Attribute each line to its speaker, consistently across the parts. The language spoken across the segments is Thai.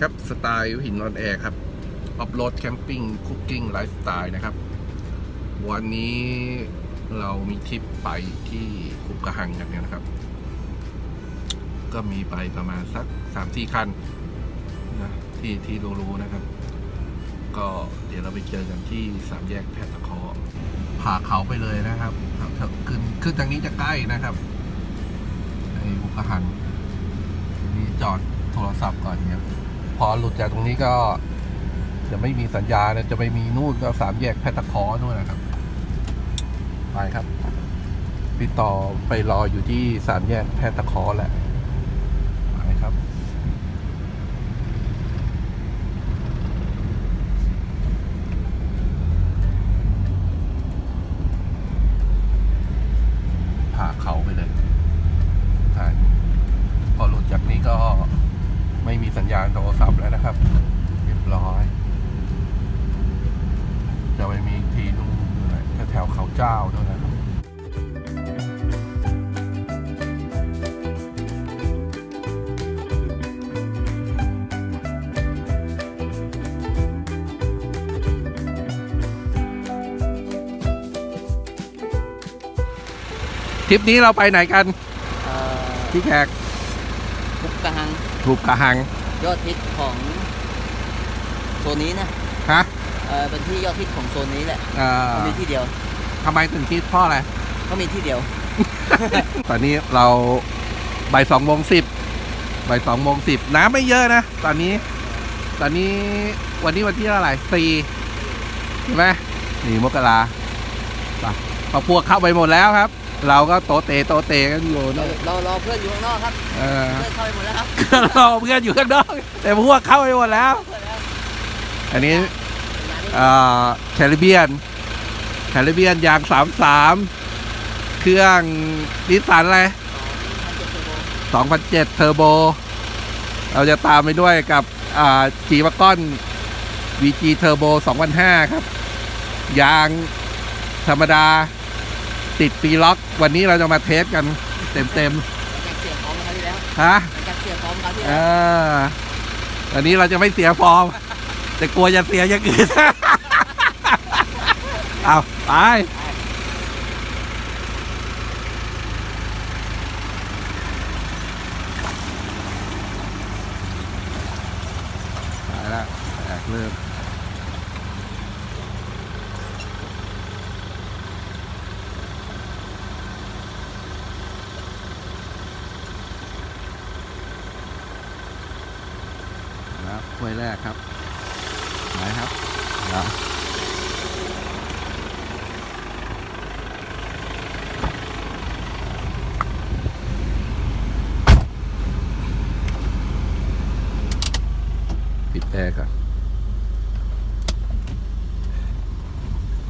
Speaker 1: ครับ สไตล์หินนอนแอร์ครับ offroad camping cooking lifestyle นะครับ วันนี้เรามีทริปไปที่หุบกระฮังกันนะครับ ก็มีไปประมาณสักสามสี่คันนะที่ที่รู้ๆนะครับ ก็เดี๋ยวเราไปเจอกันที่สามแยกแพทย์ตะเคอผ่าเขาไปเลยนะครับครับขึ้นขึ้นทางนี้จะใกล้นะครับไอ้คุกกระหังนี่จอดโทรศัพท์ก่อนเนี่ย พอหลุดจากตรงนี้ก็จะไม่มีสัญญาณจะไปมีนู่นก็สามแยกแพทย์ตะเคอนู่นนะครับ ไปครับพี่ต่อไปรออยู่ที่สามแยกแพทย์ตะเคอแหละ ทริปนี้เราไปไหนกัน
Speaker 2: เอ่อ
Speaker 1: พี่แขก
Speaker 2: คุกกะหัง
Speaker 1: ถูกกระหัง
Speaker 2: ยอดฮิตของโซนนี้นะ
Speaker 1: ฮะ
Speaker 2: เออเป็นที่ยอดฮิตของโซนนี้แหละ
Speaker 1: เอ่อ
Speaker 2: เขามีที่เดียว
Speaker 1: ทำไมถึงคิดเพ่ออะไร
Speaker 2: เขามีที่เดียว
Speaker 1: ตอนนี้เราบ่ายสองโมงสิบบ่ายสองโมงสิบน้ำไม่เยอะนะ ตอนนี้ ตอนนี้วันนี้วันที่เท่าไหร่สี่ใช่ไหมสี่มกราไปพอพวกเข้าไปหมดแล้วครับ เราก็โตเตโตเตกันอยู่
Speaker 2: เรา
Speaker 1: นะ
Speaker 2: เรารอเพื่อนอยู่ข้างนอกครับ
Speaker 1: เออ
Speaker 2: เพื่อนเข้าไปหมดแล้วครับ
Speaker 1: เราเพื่อนอยู่ข้างนอกแต่พวกเข้าไปหมดแล้ว
Speaker 2: เพื่อนแล้ว
Speaker 1: อันนี้
Speaker 2: งานนี้
Speaker 1: เอ่อแคริเบียนแคริเบียนยางสามสามเครื่องนิสสันอะไร2007เทอร์โบ เราจะตามไปด้วยกับจีวากอน VG เทอร์โบ2005 ครับ ยางธรรมดา ติดปีล็อก วันนี้เราจะมาเทสกันเต็ม
Speaker 2: หลังจากเสียฟอร์มคราวที่แล้ว
Speaker 1: ๆฮะ
Speaker 2: หลังจากเสียฟอร์มคราวที่
Speaker 1: เอ
Speaker 2: แล้ว
Speaker 1: อวันนี้เราจะไม่เสียฟอร์ม แต่กลัวจะเสียอย่างอื่นเอาไปไปแล้วแอกเริ่มแล้วถ้วยแรกครับไหนครับแล้ว แรกอน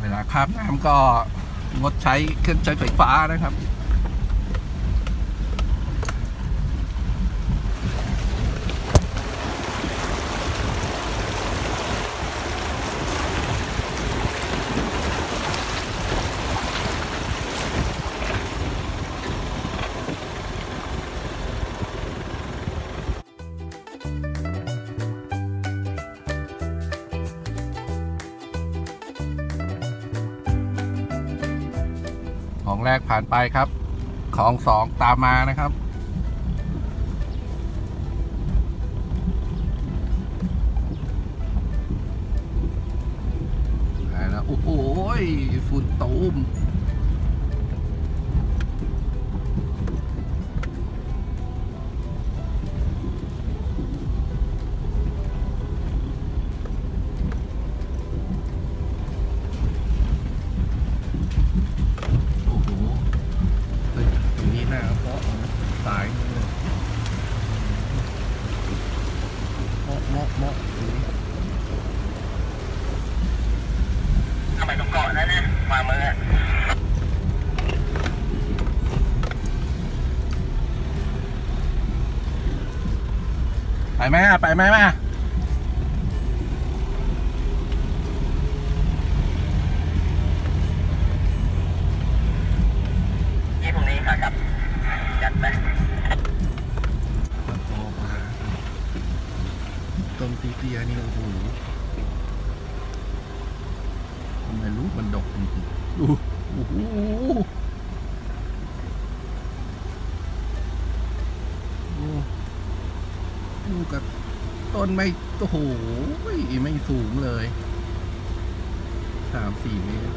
Speaker 1: เวลาคาบน้ำก็งดใช้เครื่องใช้ไฟฟ้านะครับ ของแรกผ่านไปครับ ของสองตามมานะครับ โอ้โหฝุ่นตูม
Speaker 2: ไป
Speaker 1: ไหมมา
Speaker 2: ยี่ปุ่นี้ค่ะครับจัดไป
Speaker 1: ต้นตีเตียนี่โอ้โหทำไมลูกมันดกจริงๆดูโอ้โห ลูกกับต้นไม่โอ้โหไม่สูงเลยสามสี่เมตร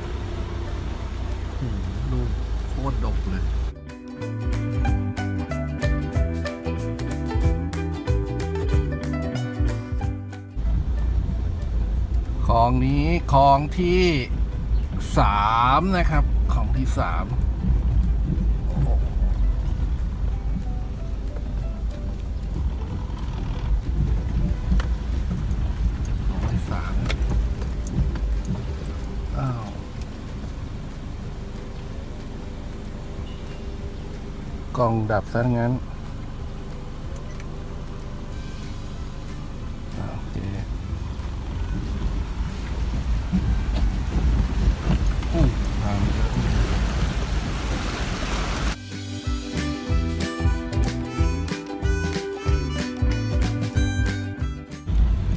Speaker 1: โอ้โหลูกโคตรดกเลยของนี้ของที่สามนะครับ ของที่สาม ล่องดับซะงั้นโอเค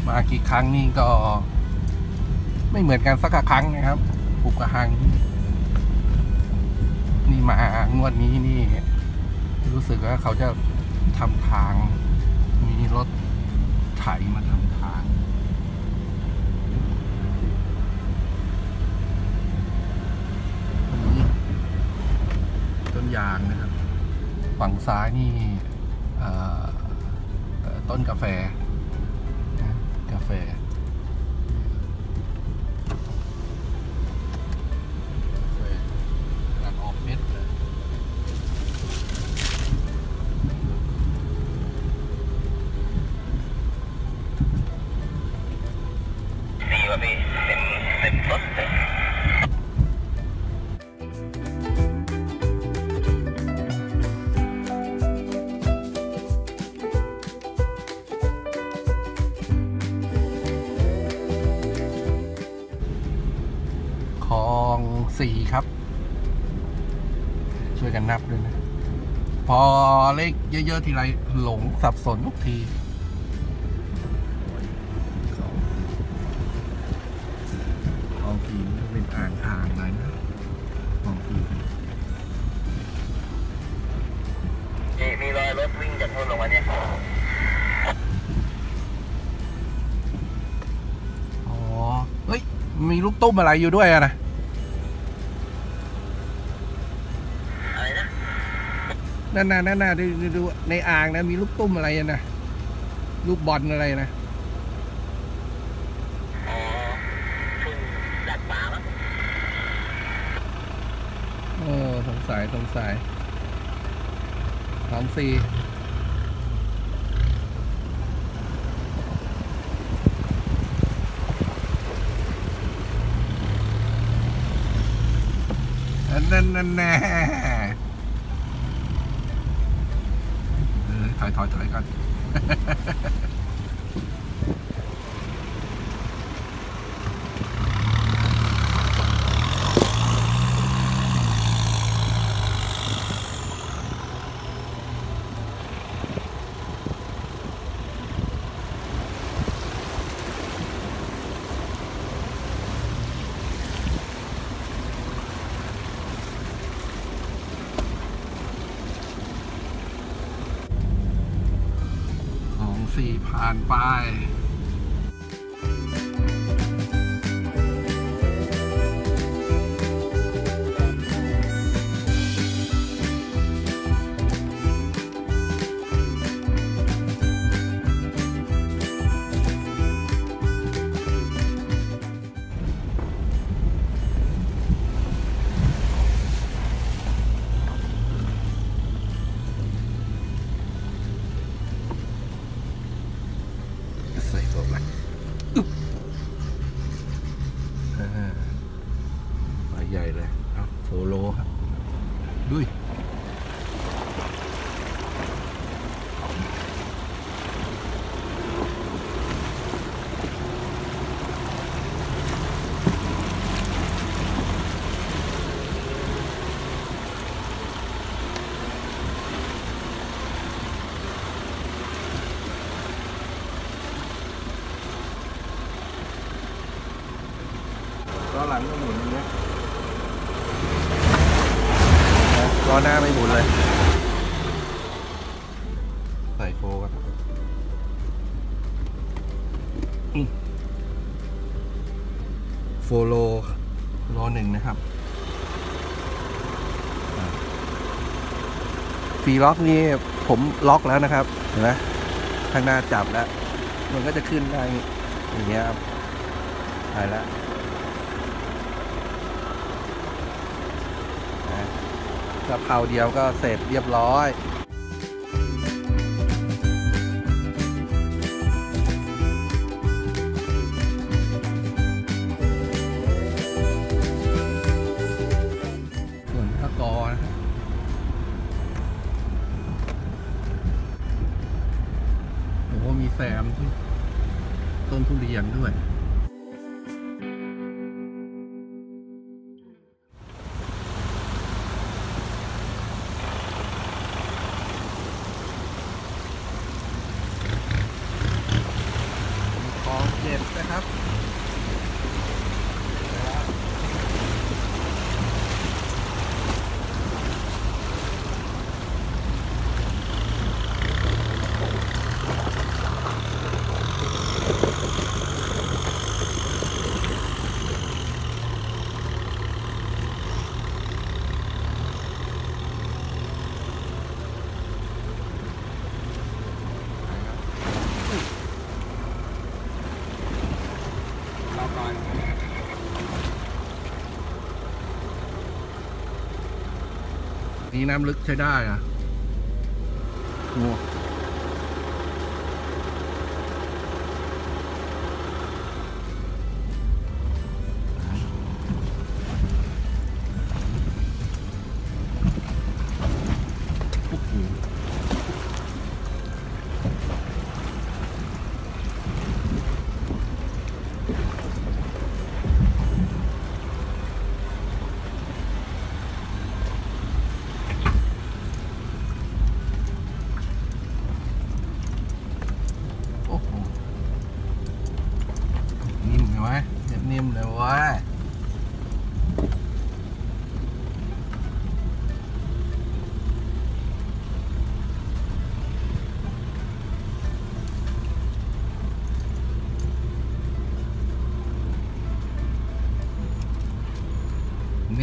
Speaker 1: มากี่ครั้งนี่ก็ ไม่เหมือนกันสักครั้งนะครับปุกกระหัง นี่มางวดนี้นี่ รู้สึกว่าเขาจะทำทาง มีรถไถมาทำทางอันนี้ต้นยางนะครับ ฝั่งซ้ายนี่เอ่อเอ่อต้นกาแฟนะกาแฟ เลขเยอะ ๆ ทีไรหลงสับสนทุกทีคลองสี่มันก็เป็นอ่างทางเลยนะคลองสี่
Speaker 3: มีมีรอยรถวิ่งจากนู่นลงมาเนี่ย
Speaker 1: อ๋อ เฮ้ย มีลูกตุ้มอะไรอยู่ด้วยอะนะ
Speaker 3: นั่
Speaker 1: นน่ะนั่นน่ะดูดูดูในอ่างนะมีลูกตุ้มอะไรอะนะลูกบอลอะไรนะ
Speaker 3: อ๋อเพิ่งดักปลามั้ง
Speaker 1: โอ้สงสัยสงสัยสองสี่อันนั่นนั่นแน่ เออถอยถอยถอยก่อน สี่ผ่านไป ล้อหน้าไม่หมุนเลย ใส่ four กัน four low low หนึ่งนะครับ free lock นี่ผมล็อกแล้วนะครับ เห็นไหมข้างหน้าจับแล้ว มันก็จะขึ้นได้อย่างเงี้ยครับไปแล้วนะ กะเพราเดียวก็เสร็จเรียบร้อยส่วนพระกอนะครับโอ้โหมีแซมต้นทุเรียนด้วย ของเด็ดนะครับ
Speaker 2: รอก่อน
Speaker 1: นี่น้ำลึกใช้ได้อะ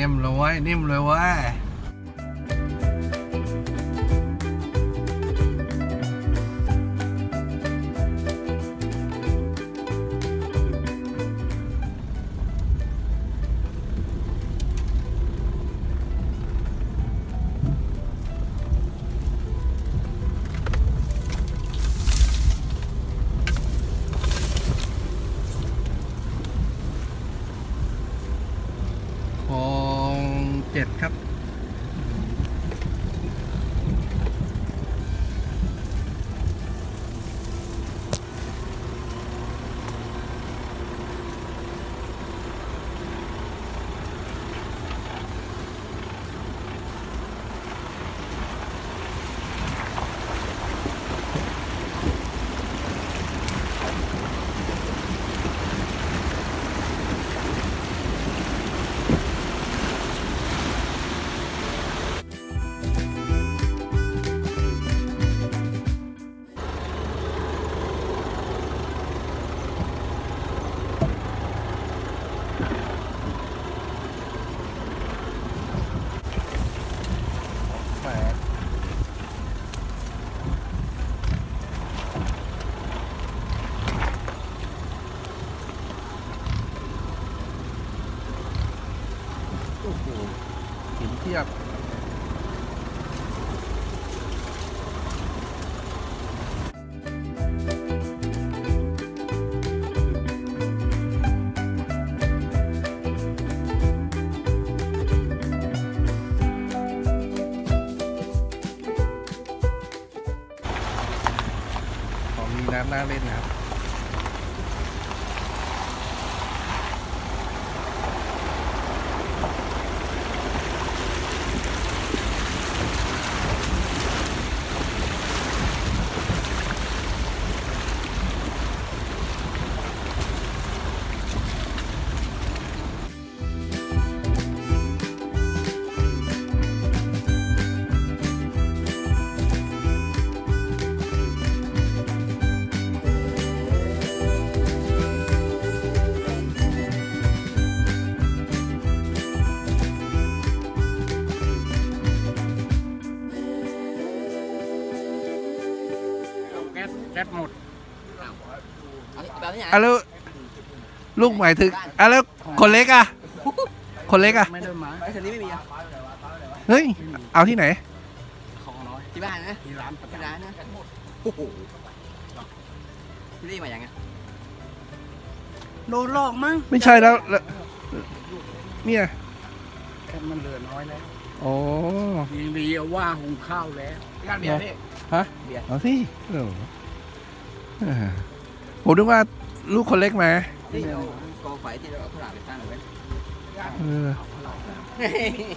Speaker 1: นิ่มเลยเว้ยนิ่มเลยเว้ย 7 ครับ น้ำน่าเล่นนะครับ อะแล้วลูกหมายถึงอะแล้วคนเล็กอะ คนเล็กอะ
Speaker 2: ไม่ได้มาไอ้คันนี้ไม่มีอะ
Speaker 1: เฮ้ย เอาที่ไหน
Speaker 2: ของน้อยที่บ้านนะที่ร้านที่ร้านนะโอ้โหพี่ลี่มาอย่างไง
Speaker 4: โดนหลอกมั้ง
Speaker 1: ไม่ใช่แล้วแล้วเนี่ย
Speaker 4: แค่มันเหลือน้อยแล้ว
Speaker 1: อ๋อ
Speaker 4: ยิงดีเอาว่าหุงข้าวแล้ว
Speaker 2: การเบียร์พี่
Speaker 1: ฮะ
Speaker 2: เบียร์
Speaker 1: เอาสิโอ้โหอ่าผมนึกว่า ลูกคนเล็กไหมา
Speaker 2: ที่เรากองไฟที่เราเอาข้าวหลามไปตั้งเอาไว้
Speaker 1: เออ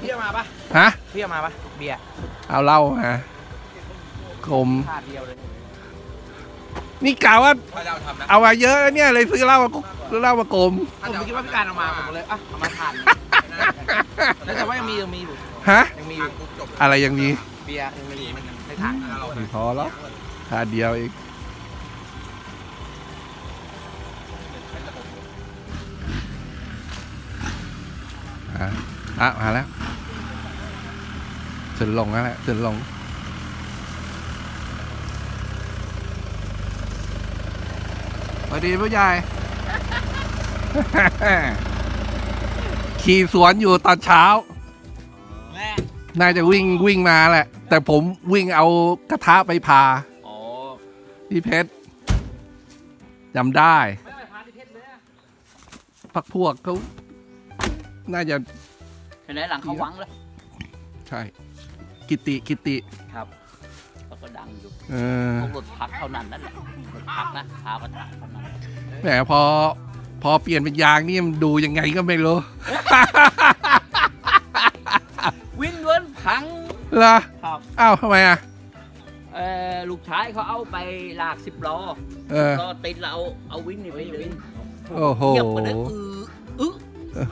Speaker 2: พี่เอามาปะ
Speaker 1: ฮะ
Speaker 2: พี่เอามาปะเบียร์
Speaker 1: เอาเหล้ามากลม
Speaker 2: ถาดเดียวเลย
Speaker 1: นี่กล่าวว่า
Speaker 2: เราทำนะ
Speaker 1: เอามาเยอะเนี่ยเลยซื้อเหล้ามาซื้อเหล้ามากลม
Speaker 2: ผมคิดว่าพี่การเอามาผมเลยอะเอามาทานแล้วแต่ว่ายังมียังมีอยู่
Speaker 1: ฮะ
Speaker 2: ยังมีอยู่
Speaker 1: อะไรย่างนี้
Speaker 2: เบียร์ยังมีในถัง
Speaker 1: ไม่พอแล้วทานเดียวเอง อะอะมาแล้วถึงลงแล้วแหละถึงลงสวัสดีผู้ใหญ่ ขี่สวนอยู่ตอนเช้า
Speaker 2: แม่
Speaker 1: น่าจะวิ่งวิ่งมาแหละ แต่ผมวิ่งเอากระทะไปพา
Speaker 2: อ๋อ
Speaker 1: พี่เพชรจำได้
Speaker 2: ไม่ไปพาที่เพชรเลย
Speaker 1: พักพวกเขาน่าจะ
Speaker 2: เห็นไหมหลังเขาวังเลย
Speaker 1: ใช่ กิติกิติ
Speaker 2: ครับแล้วก็ดังอยู่
Speaker 1: เออ
Speaker 2: พวกรถพักเท่านั้นนั่นแหละรถพักนะพากระถางเท่านั้น
Speaker 1: แหมพอ พอเปลี่ยนเป็นยางนี่มันดูยังไงก็ไม่รู้
Speaker 2: วิ่งล้วนพัง
Speaker 1: เหรอ
Speaker 2: ครับ
Speaker 1: อ้าวทำไมอะ
Speaker 2: เออลูกชายเขาเอาไปลากสิบล้อ
Speaker 1: เออ
Speaker 2: ก็ติดเราเอาวิ่งนี่ไปเลย
Speaker 1: โอ้โห
Speaker 2: เงียบไปเลยอืออื้อ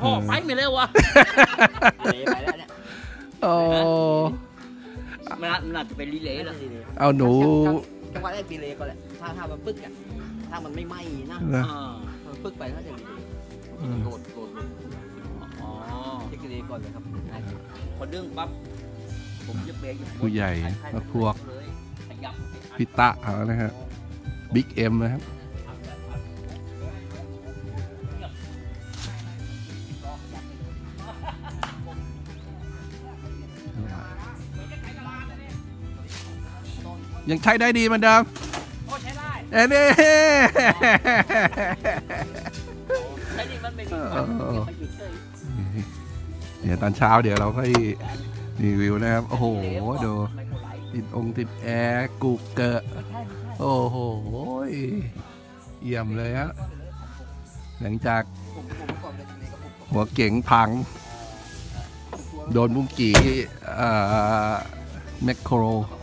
Speaker 2: พ่อไปไม่เร็ววะไปแล้วเนี่ย
Speaker 1: โอ้
Speaker 2: มันน่ามันน่าจะเป็นรีเลย์แล้ว
Speaker 1: เอาหนู
Speaker 5: จังหวะแรกดีเลยก็แหละถ้าถ้ามันปึ๊กอะถ้ามันไม่ไหม้นะ
Speaker 1: เหรอ
Speaker 2: อ่า
Speaker 5: มันปึ๊กไปน่าจะดีเลย
Speaker 1: อืม
Speaker 5: โดดโดดโดด
Speaker 2: อ๋อ
Speaker 5: เช็คดีเลยก่อนเลยครับง่ายสุด
Speaker 2: พอดึงปั๊บผมจะเบรกอยู่
Speaker 1: ผู้ใหญ่พักพวก
Speaker 2: เลยขยับ
Speaker 1: พิตะเอานะฮะบิ๊กเอ็มนะครับ ยังใช้ได้ดีเหมือนเดิม
Speaker 2: โอ้ใช้ได้
Speaker 1: เอ้ยนี่
Speaker 2: ใช้ดีมันไม่มี
Speaker 1: เออ
Speaker 2: ไปหยุดเลย
Speaker 1: เดี๋ยวตอนเช้าเดี๋ยวเราค่อยรีวิวนะครับ โอ้โหดู
Speaker 2: ไม่เท่าไหร่
Speaker 1: ติดองค์ติดแอร์กูเกอร์โอ้โหเยี่ยมเลยฮะหลังจาก
Speaker 5: ผมผมประกอบเลยทีนี้ก็ผม
Speaker 1: หัวเก๋งพัง โดนบุ้งกี่เอ่อแมคโคร
Speaker 5: ประ